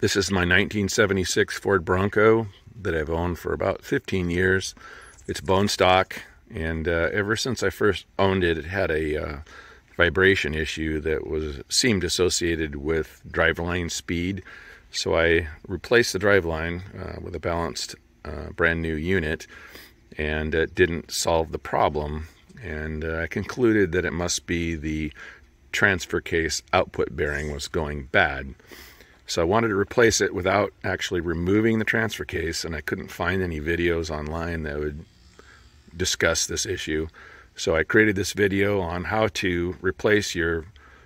This is my 1976 Ford Bronco that I've owned for about 15 years. It's bone stock, and uh, ever since I first owned it, it had a uh, vibration issue that was seemed associated with driveline speed. So I replaced the driveline uh, with a balanced uh, brand new unit, and it didn't solve the problem. And uh, I concluded that it must be the transfer case output bearing was going bad. So I wanted to replace it without actually removing the transfer case, and I couldn't find any videos online that would discuss this issue. So I created this video on how to replace your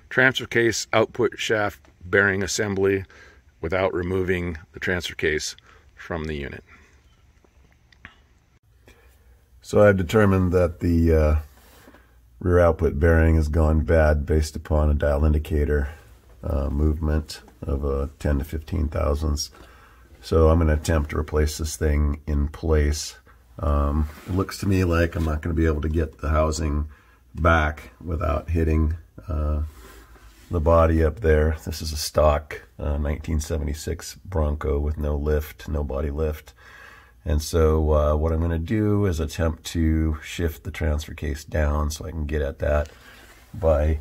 transfer case output shaft bearing assembly without removing the transfer case from the unit. So I've determined that the uh, rear output bearing has gone bad based upon a dial indicator uh, movement of a 10 to 15 thousandths. So I'm going to attempt to replace this thing in place. Um, it looks to me like I'm not going to be able to get the housing back without hitting uh, the body up there. This is a stock uh, 1976 Bronco with no lift, no body lift. And so uh, what I'm going to do is attempt to shift the transfer case down so I can get at that by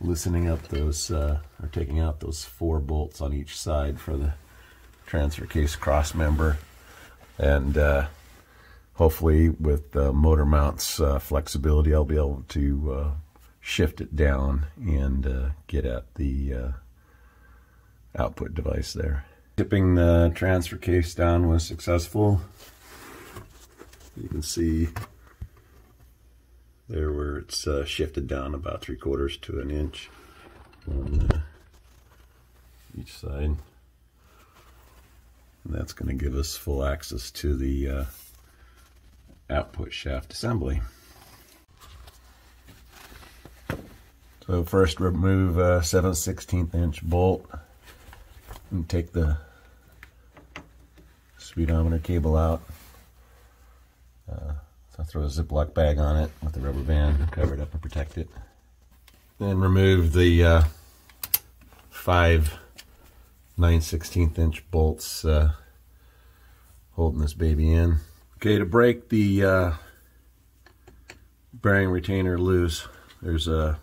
loosening up those, uh, or taking out those four bolts on each side for the transfer case cross member. And uh, hopefully with the motor mounts uh, flexibility, I'll be able to uh, shift it down and uh, get at the output device there. Tipping the transfer case down was successful. You can see there where it's uh, shifted down about three quarters to an inch on uh, each side. And that's going to give us full access to the uh, output shaft assembly. So first remove a 7 16th inch bolt and take the speedometer cable out. Throw a Ziploc bag on it with a rubber band, cover it up and protect it. Then remove the uh, five 9 16th inch bolts uh, holding this baby in. Okay, to break the uh, bearing retainer loose, there's a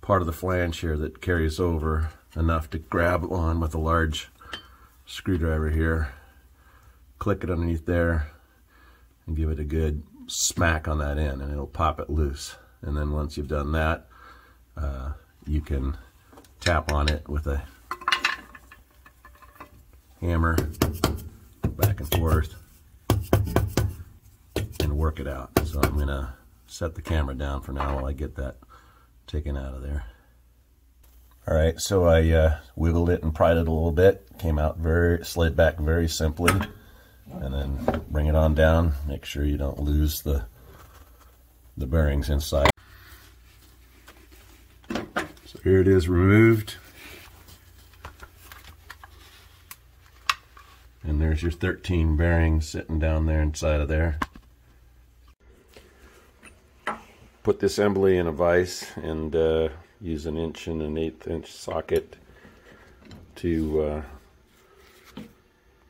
part of the flange here that carries over enough to grab on with a large screwdriver here click it underneath there and give it a good smack on that end and it'll pop it loose. And then once you've done that, uh, you can tap on it with a hammer back and forth and work it out. So I'm going to set the camera down for now while I get that taken out of there. All right, so I uh, wiggled it and pried it a little bit. Came out very, slid back very simply and then bring it on down. Make sure you don't lose the, the bearings inside. So here it is removed. And there's your 13 bearings sitting down there inside of there. Put the assembly in a vise and uh, use an inch and an eighth inch socket to uh,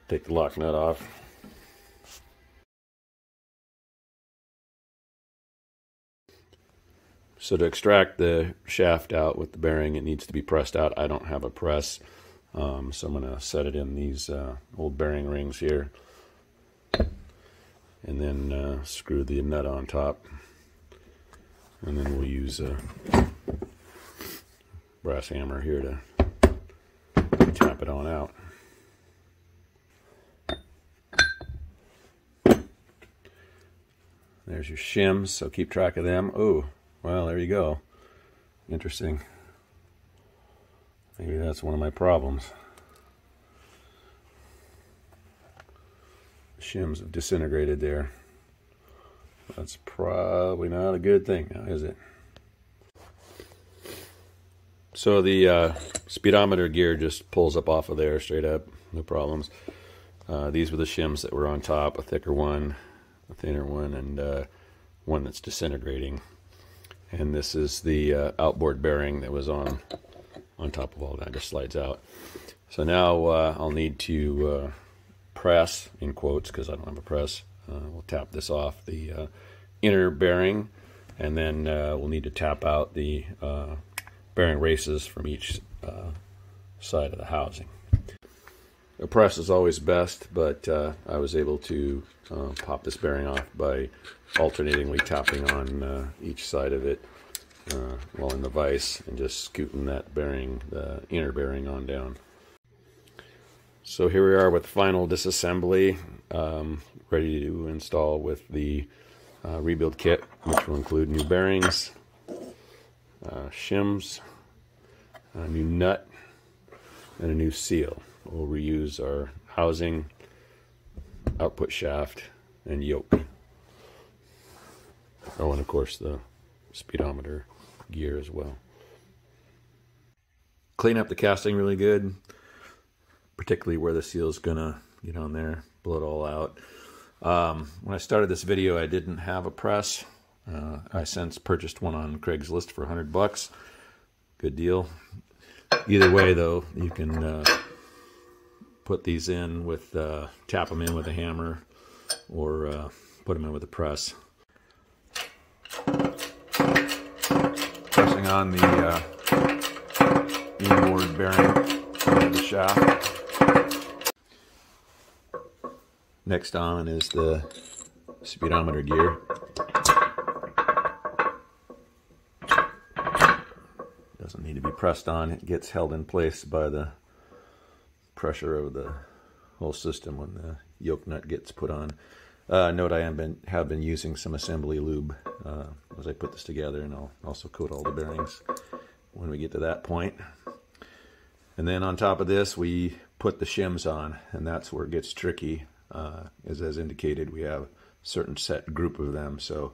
take the lock nut off. So to extract the shaft out with the bearing, it needs to be pressed out. I don't have a press, um, so I'm going to set it in these uh, old bearing rings here. And then uh, screw the nut on top. And then we'll use a brass hammer here to tap it on out. There's your shims, so keep track of them. Oh, well, there you go. Interesting. Maybe that's one of my problems. The shims have disintegrated there. That's probably not a good thing is it? So the uh, speedometer gear just pulls up off of there straight up, no problems. Uh, these were the shims that were on top, a thicker one, a thinner one, and uh, one that's disintegrating and this is the uh, outboard bearing that was on on top of all that, just slides out. So now uh, I'll need to uh, press, in quotes, because I don't have a press. Uh, we'll tap this off the uh, inner bearing, and then uh, we'll need to tap out the bearing races from each side of the housing. A press is always best, but I was able to pop this bearing off by alternatingly tapping on each side of it uh, while in the vise and just scooting that bearing, the inner bearing on down. So here we are with the final disassembly, um, ready to install with the uh, rebuild kit, which will include new bearings, uh, shims, a new nut, and a new seal. We'll reuse our housing, output shaft, and yoke. Oh, and of course the speedometer gear as well. Clean up the casting really good, particularly where the seal is gonna get on there, blow it all out. Um, when I started this video, I didn't have a press. Uh, I since purchased one on Craigslist for 100 bucks. Good deal. Either way, though, you can uh, put these in with, uh, tap them in with a hammer or uh, put them in with a press. pressing on the uh, inboard bearing of the shaft. Next on is the speedometer gear. Doesn't need to be pressed on, it gets held in place by the pressure of the whole system when the yoke nut gets put on. Uh, note I have been, have been using some assembly lube uh, as I put this together and I'll also coat all the bearings when we get to that point. And then on top of this we put the shims on and that's where it gets tricky. Uh, as, as indicated we have a certain set group of them so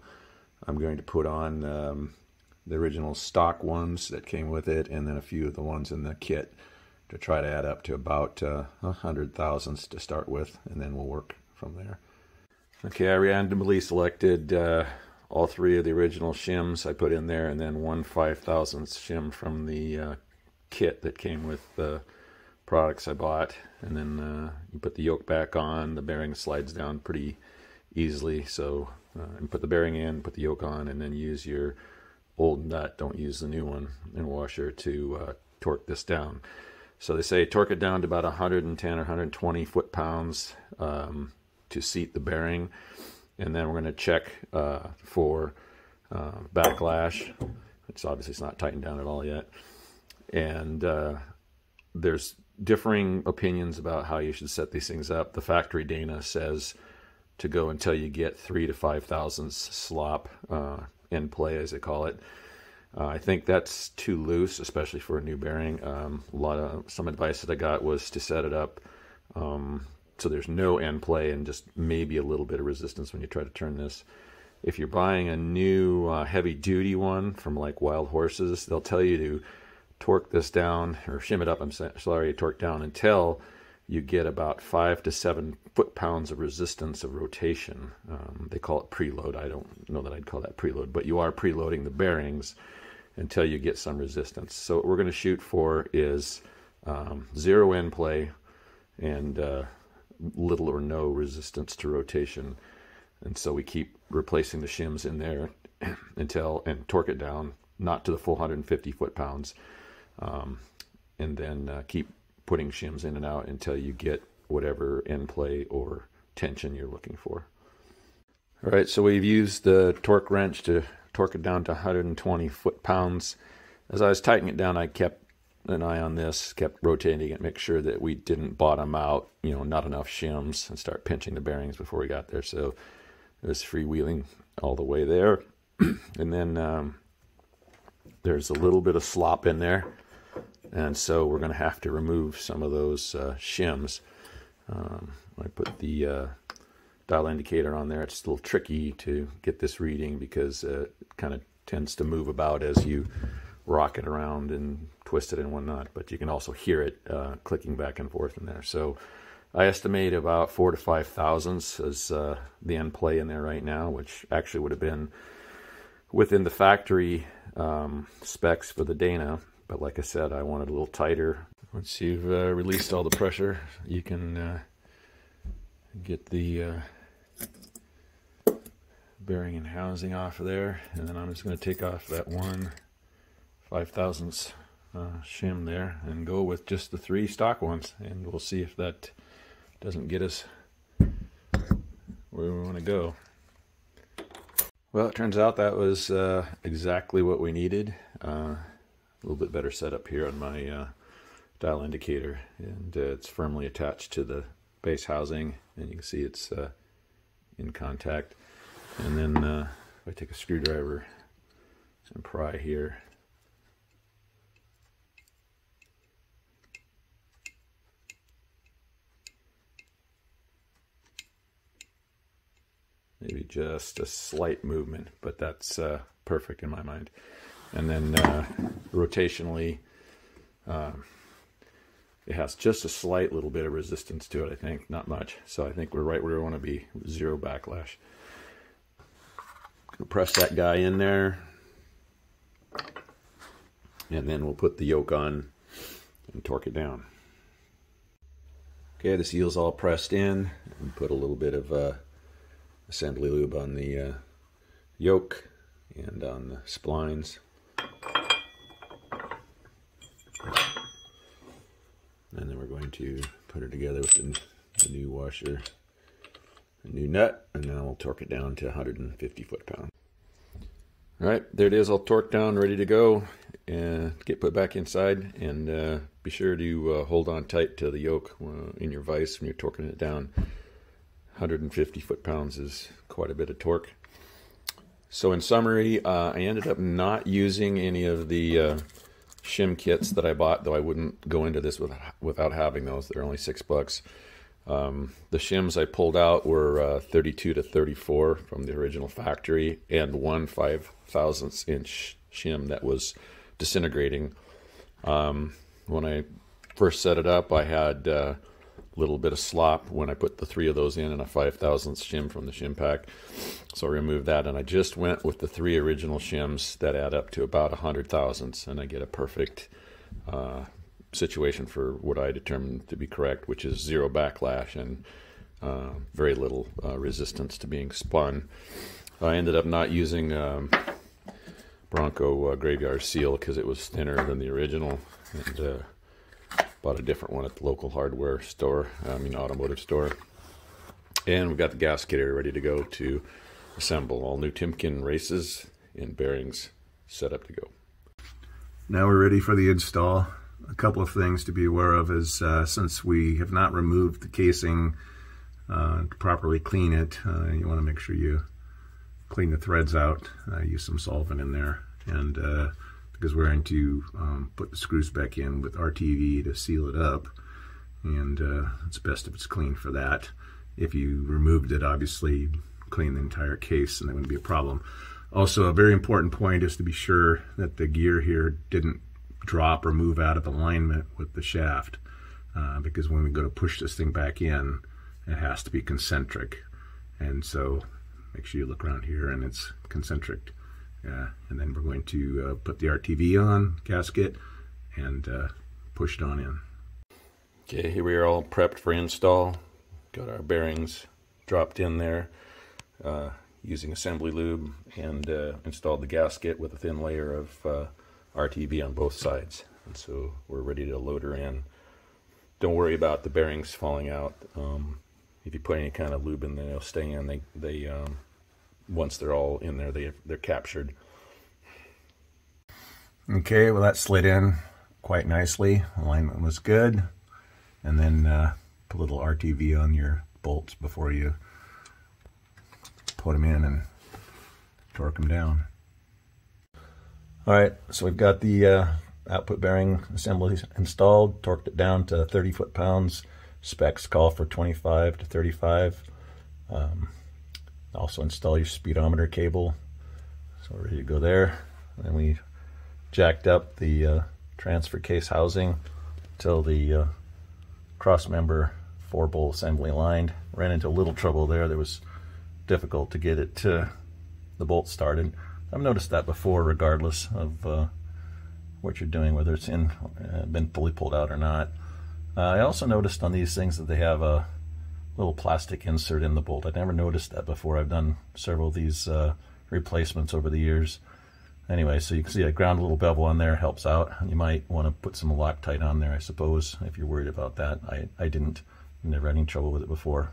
I'm going to put on um, the original stock ones that came with it and then a few of the ones in the kit to try to add up to about uh, a hundred thousandths to start with and then we'll work from there. Okay, I randomly selected uh, all three of the original shims I put in there, and then one 5,000th shim from the uh, kit that came with the products I bought. And then uh, you put the yoke back on, the bearing slides down pretty easily. So uh, you put the bearing in, put the yoke on, and then use your old nut, don't use the new one, and washer to uh, torque this down. So they say torque it down to about 110 or 120 foot-pounds. Um, to seat the bearing. And then we're going to check uh, for uh, backlash. It's obviously it's not tightened down at all yet. And uh, there's differing opinions about how you should set these things up. The factory Dana says to go until you get three to five thousandths slop uh, in play, as they call it. Uh, I think that's too loose, especially for a new bearing. Um, a lot of some advice that I got was to set it up um, so there's no end play and just maybe a little bit of resistance when you try to turn this. If you're buying a new uh, heavy duty one from like Wild Horses, they'll tell you to torque this down or shim it up. I'm sorry, torque down until you get about five to seven foot pounds of resistance of rotation. Um, they call it preload. I don't know that I'd call that preload, but you are preloading the bearings until you get some resistance. So what we're going to shoot for is um, zero end play and uh, little or no resistance to rotation. And so we keep replacing the shims in there until and torque it down, not to the full 150 foot pounds, um, and then uh, keep putting shims in and out until you get whatever end play or tension you're looking for. All right, so we've used the torque wrench to torque it down to 120 foot pounds. As I was tightening it down, I kept an eye on this, kept rotating it, make sure that we didn't bottom out, you know, not enough shims and start pinching the bearings before we got there. So it was freewheeling all the way there. and then um, there's a little bit of slop in there. And so we're going to have to remove some of those uh, shims. Um, I put the uh, dial indicator on there. It's a little tricky to get this reading because uh, it kind of tends to move about as you rock it around and twist it and whatnot, but you can also hear it uh, clicking back and forth in there. So I estimate about four to five thousandths as uh, the end play in there right now, which actually would have been within the factory um, specs for the Dana, But like I said, I want it a little tighter. Once you've uh, released all the pressure, you can uh, get the uh, bearing and housing off of there. And then I'm just going to take off that one five thousandths uh, shim there and go with just the three stock ones. And we'll see if that doesn't get us where we want to go. Well, it turns out that was uh, exactly what we needed. Uh, a little bit better setup here on my uh, dial indicator, and uh, it's firmly attached to the base housing, and you can see it's uh, in contact. And then uh, I take a screwdriver and pry here, maybe just a slight movement, but that's uh, perfect in my mind. And then uh, rotationally, um, it has just a slight little bit of resistance to it, I think, not much. So I think we're right where we want to be, zero backlash. Press that guy in there, and then we'll put the yoke on and torque it down. Okay, the seal's all pressed in, and put a little bit of uh, assembly lube on the uh, yoke and on the splines. And then we're going to put it together with the, the new washer, a new nut, and then we'll torque it down to 150 foot-pound. All right, there it is, all torqued down, ready to go, and get put back inside. And uh, be sure to uh, hold on tight to the yoke uh, in your vise when you're torquing it down. 150 foot-pounds is quite a bit of torque. So in summary, uh, I ended up not using any of the uh, shim kits that I bought, though I wouldn't go into this without, without having those. They're only six bucks. Um, the shims I pulled out were uh, 32 to 34 from the original factory, and one five thousandths inch shim that was disintegrating. Um, when I first set it up, I had a uh, little bit of slop when I put the three of those in and a five thousandths shim from the shim pack. So I removed that, and I just went with the three original shims that add up to about a hundred thousandths, and I get a perfect uh, situation for what I determined to be correct, which is zero backlash and uh, very little uh, resistance to being spun. I ended up not using um, Bronco uh, Graveyard Seal because it was thinner than the original, and uh, bought a different one at the local hardware store, I mean automotive store. And we've got the gasket ready to go to assemble. All new Timken races and bearings set up to go. Now we're ready for the install a couple of things to be aware of is uh, since we have not removed the casing uh, to properly clean it, uh, you want to make sure you clean the threads out, uh, use some solvent in there, and uh, because we're going to um, put the screws back in with RTV to seal it up, and uh, it's best if it's clean for that. If you removed it, obviously clean the entire case and that wouldn't be a problem. Also, a very important point is to be sure that the gear here didn't drop or move out of alignment with the shaft uh, because when we go to push this thing back in it has to be concentric and so make sure you look around here and it's concentric uh, and then we're going to uh, put the RTV on gasket and uh, push it on in. Okay, here we are all prepped for install. Got our bearings dropped in there uh, using assembly lube and installed the gasket with a thin layer of RTV on both sides. And so we're ready to load her in. Don't worry about the bearings falling out. Um, if you put any kind of lube in, there, they'll stay in. They, they um, once they're all in there, they, they're captured. Okay, well that slid in quite nicely. Alignment was good. And then uh, put a little RTV on your bolts before you put them in and torque them down. All right, so we've got the uh, output bearing assembly installed, torqued it down to 30 foot-pounds. Specs call for 25 to 35. Um, also install your speedometer cable. So we're ready to go there. Then we jacked up the uh, transfer case housing till the uh, cross member four bolt assembly aligned. Ran into a little trouble there. There was difficult to get it to the bolt started. I've noticed that before, regardless of uh, what you're doing, whether it's in uh, been fully pulled out or not. Uh, I also noticed on these things that they have a little plastic insert in the bolt. I never noticed that before. I've done several of these uh, replacements over the years. Anyway, so you can see I ground a little bevel on there, helps out. You might want to put some Loctite on there, I suppose, if you're worried about that. I, I didn't. Never had any trouble with it before.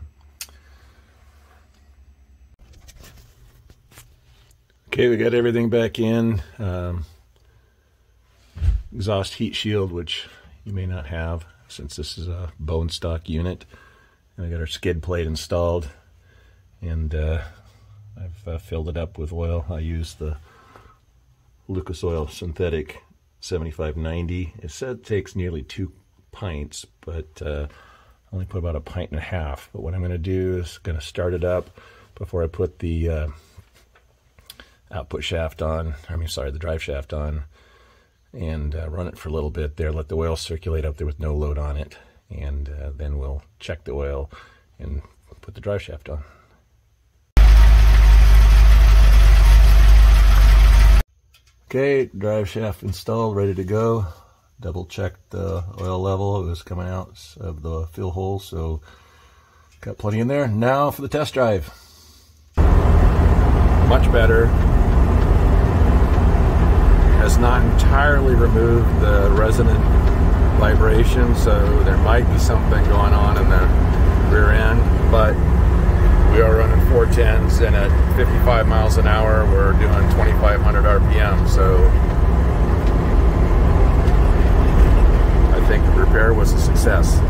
Okay, we got everything back in. Um, exhaust heat shield, which you may not have since this is a bone stock unit. And we got our skid plate installed. And uh, I've uh, filled it up with oil. I use the Lucas Oil Synthetic 7590. It said it takes nearly two pints, but uh, I only put about a pint and a half. But what I'm going to do is going to start it up before I put the uh, output shaft on, I mean, sorry, the drive shaft on, and uh, run it for a little bit there. Let the oil circulate up there with no load on it, and uh, then we'll check the oil and put the drive shaft on. Okay, drive shaft installed, ready to go. Double checked the oil level. It was coming out of the fill hole, so got plenty in there. Now for the test drive. Much better has not entirely removed the resonant vibration, so there might be something going on in the rear end, but we are running 410s and at 55 miles an hour we're doing 2500 RPM, so I think the repair was a success.